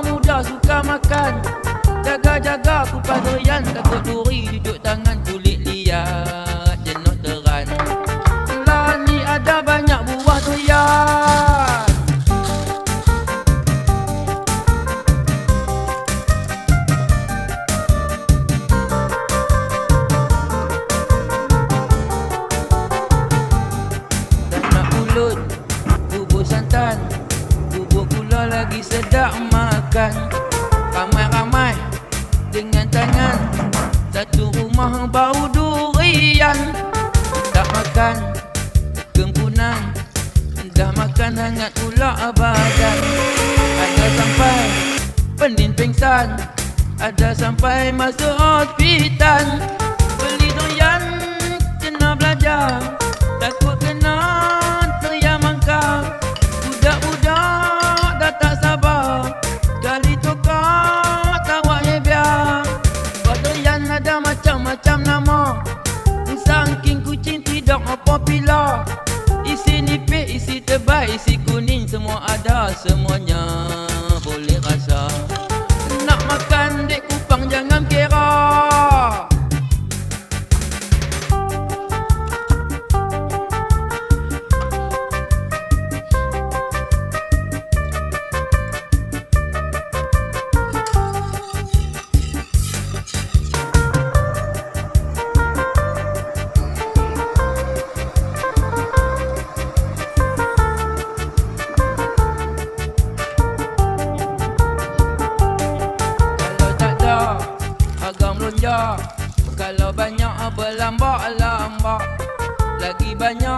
muda suka makan. Jaga-jaga kupas doyan Takut duri duduk tangan kulit liat. Jenuh teran. Lah ni ada banyak buah doyan Dan nak Bubur santan. Bubur gula lagi sedap makan Ramai-ramai Dengan tangan. Satu rumah bau durian. Tak makan Kempunan Dah makan hangat pula badan. Ada sampai Penin pingsan Ada sampai masuk hospital tidak popular Isi nipis, isi tebal, isi kuning Semua ada, semuanya Kalau banyak berlambak-lambak Lagi banyak